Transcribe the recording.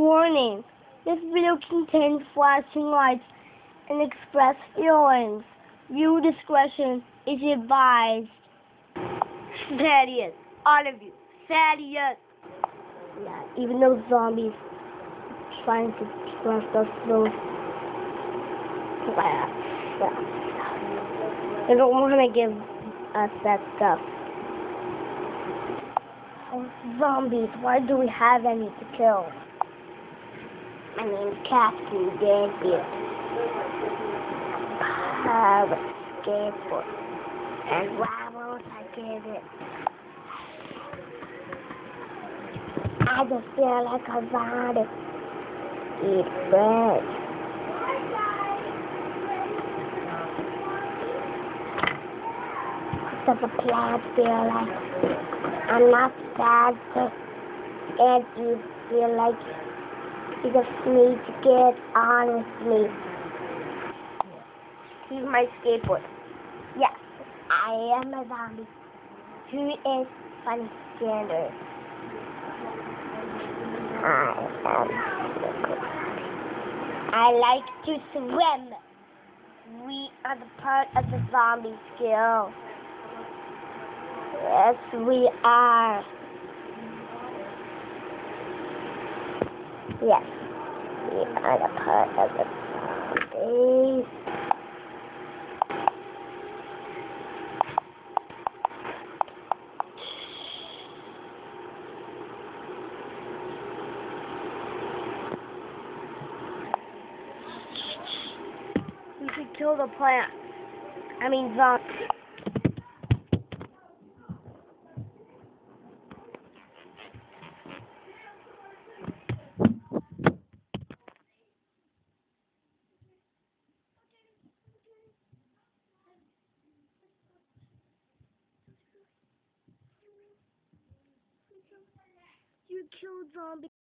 Warning. This video contains flashing lights and express feelings. Viewer discretion is advised. Thaddeus. All of you. Thaddeus. Yeah, even those zombies trying to trust us those they don't want to give us that stuff. Oh, zombies, why do we have any to kill? My name's Captain David. A skateboard. And why won't I get it? I just feel like I want to eat bread. Of a plan feel like I'm not sad and you feel like you just need to get on with me. He's my skateboard. Yes, I am a zombie. Who is Funny Standard? I am I like to swim. We are the part of the zombie skill. Yes, we are. Yes, we are a part of the zombies. We should kill the plant. I mean zombies. You killed zombie.